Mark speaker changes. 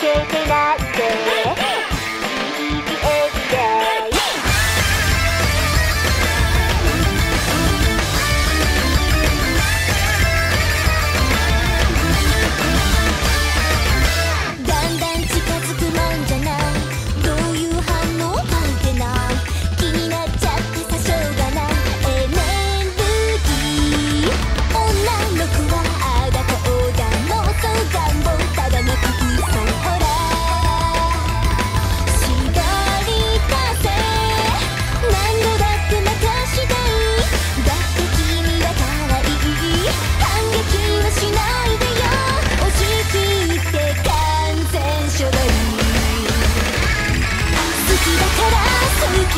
Speaker 1: けてないで 」好きだから